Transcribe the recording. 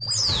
you